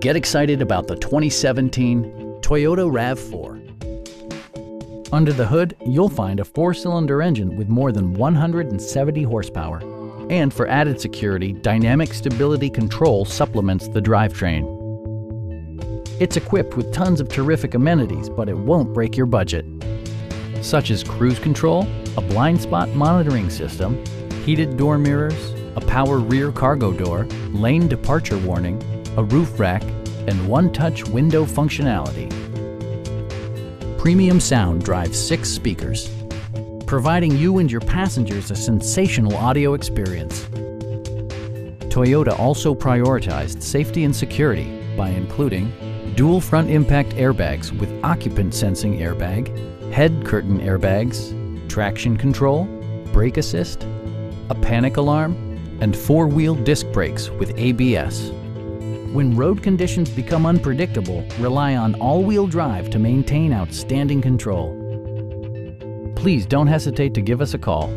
Get excited about the 2017 Toyota RAV4. Under the hood, you'll find a four-cylinder engine with more than 170 horsepower. And for added security, Dynamic Stability Control supplements the drivetrain. It's equipped with tons of terrific amenities, but it won't break your budget. Such as cruise control, a blind spot monitoring system, heated door mirrors, a power rear cargo door, lane departure warning, a roof rack, and one-touch window functionality. Premium sound drives six speakers, providing you and your passengers a sensational audio experience. Toyota also prioritized safety and security by including dual front impact airbags with occupant sensing airbag, head curtain airbags, traction control, brake assist, a panic alarm, and four-wheel disc brakes with ABS. When road conditions become unpredictable, rely on all-wheel drive to maintain outstanding control. Please don't hesitate to give us a call.